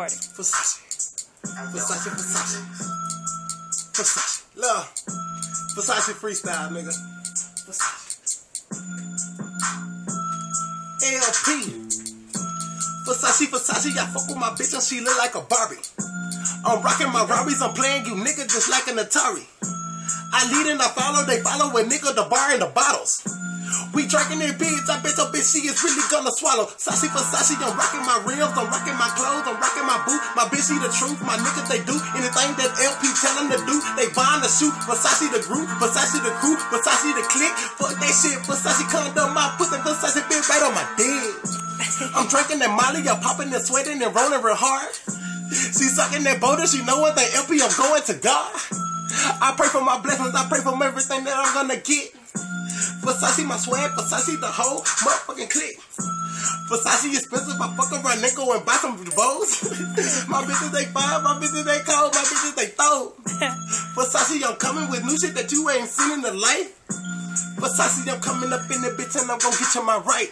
Versace. Versace, Versace. Versace. Love. Versace freestyle, nigga. Versace. LP. Versace, Versace, I fuck with my bitch and she look like a Barbie. I'm rocking my Rarries, I'm playing you nigga just like an Atari. I lead and I follow, they follow a nigga the bar and the bottles. We drinking their bitch, I bet your bitch she is really gonna swallow. Sassy for sassy, I'm rocking my rims, I'm rocking my clothes, I'm rocking my boot. My bitch see the truth, my niggas they do anything that LP tell them to do. They buying the shoot, Versace the group, Versace the crew, Versace the click. Fuck that shit, Versace condom my pussy, Versace bit right on my dick. I'm drinking that Molly, I'm popping and sweating and rolling real hard. She sucking that boulder, she know what they LP, I'm going to God. I pray for my blessings, I pray for everything that I'm gonna get. Versace my swag, Versace the whole motherfucking click. Versace expensive, I fuck around go and buy some bows. my bitches they fine, my bitches they cold, my bitches they throw. Versace, I'm coming with new shit that you ain't seen in the life. Versace, I'm coming up in the bitch and I'm gonna get you my right.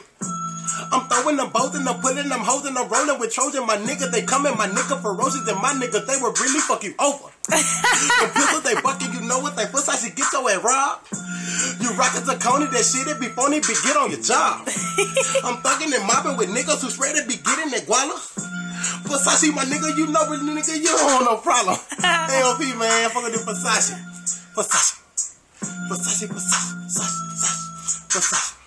I'm throwing them both and I'm pulling them hoes and I'm rolling with Trojan. My nigga, they coming, my nigga ferocious and my nigga, they will really fuck you over. the pistols they bucking, you know what they fuss, I should get your ass robbed. Rockin' Coney, that shit, it be funny, be get on your job. I'm thugging and mopping with niggas who's ready to be getting that guala. Versace, my nigga, you know, nigga, you don't want no problem. ALP, man, fucking the Versace. Versace. Versace, Versace, Versace, Versace. Versace.